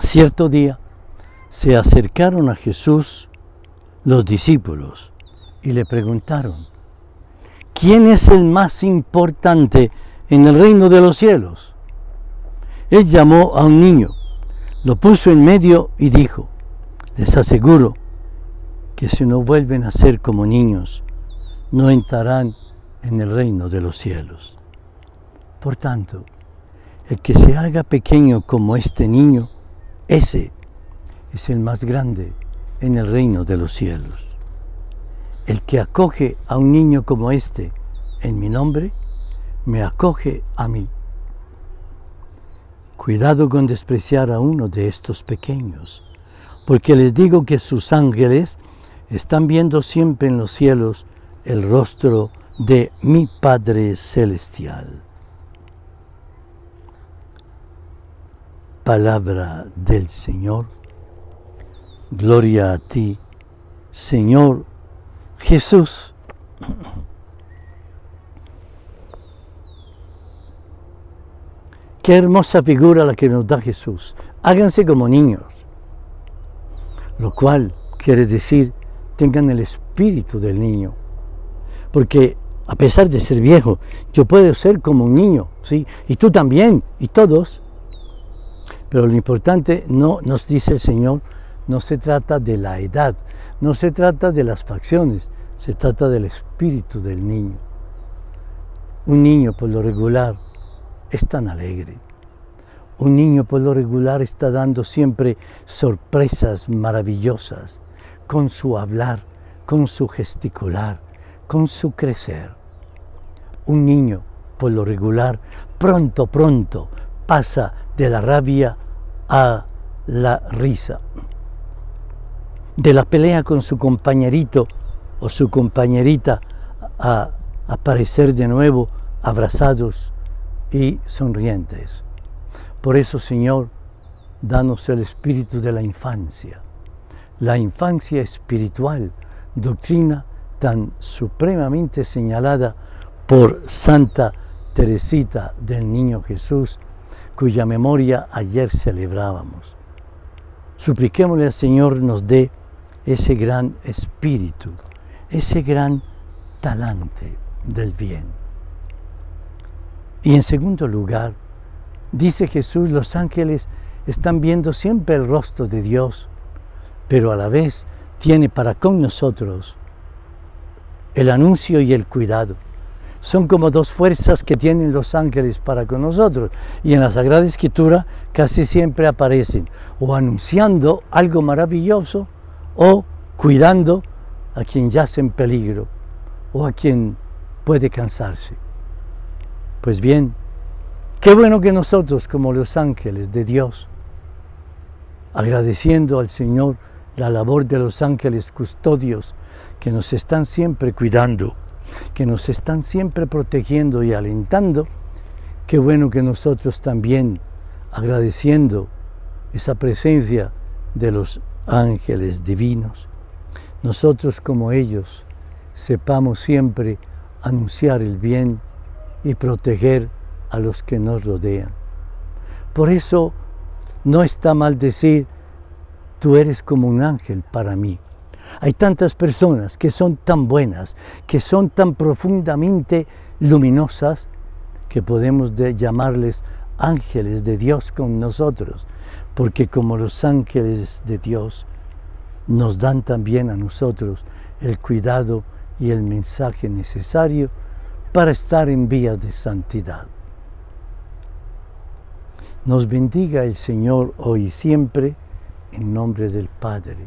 Cierto día se acercaron a Jesús los discípulos y le preguntaron, ¿quién es el más importante en el reino de los cielos? Él llamó a un niño, lo puso en medio y dijo, les aseguro que si no vuelven a ser como niños, no entrarán en el reino de los cielos. Por tanto, el que se haga pequeño como este niño, ese es el más grande en el reino de los cielos. El que acoge a un niño como este en mi nombre, me acoge a mí. Cuidado con despreciar a uno de estos pequeños, porque les digo que sus ángeles están viendo siempre en los cielos el rostro de mi Padre Celestial. Palabra del Señor. Gloria a ti, Señor Jesús. Qué hermosa figura la que nos da Jesús. Háganse como niños, lo cual quiere decir tengan el espíritu del niño. Porque a pesar de ser viejo, yo puedo ser como un niño, ¿sí? Y tú también, y todos. Pero lo importante, no nos dice el Señor, no se trata de la edad, no se trata de las facciones, se trata del espíritu del niño. Un niño, por lo regular, es tan alegre. Un niño, por lo regular, está dando siempre sorpresas maravillosas con su hablar, con su gesticular, con su crecer. Un niño, por lo regular, pronto, pronto pasa de la rabia a la risa de la pelea con su compañerito o su compañerita a aparecer de nuevo abrazados y sonrientes. Por eso, Señor, danos el espíritu de la infancia, la infancia espiritual, doctrina tan supremamente señalada por Santa Teresita del Niño Jesús, cuya memoria ayer celebrábamos. Supliquémosle al Señor nos dé ese gran espíritu, ese gran talante del bien. Y en segundo lugar, dice Jesús, los ángeles están viendo siempre el rostro de Dios, pero a la vez tiene para con nosotros el anuncio y el cuidado. Son como dos fuerzas que tienen los ángeles para con nosotros. Y en la Sagrada Escritura casi siempre aparecen o anunciando algo maravilloso o cuidando a quien yace en peligro o a quien puede cansarse. Pues bien, qué bueno que nosotros como los ángeles de Dios, agradeciendo al Señor la labor de los ángeles custodios que nos están siempre cuidando, que nos están siempre protegiendo y alentando, qué bueno que nosotros también, agradeciendo esa presencia de los ángeles divinos, nosotros como ellos sepamos siempre anunciar el bien y proteger a los que nos rodean. Por eso no está mal decir, tú eres como un ángel para mí. Hay tantas personas que son tan buenas, que son tan profundamente luminosas, que podemos llamarles ángeles de Dios con nosotros, porque como los ángeles de Dios nos dan también a nosotros el cuidado y el mensaje necesario para estar en vías de santidad. Nos bendiga el Señor hoy y siempre, en nombre del Padre,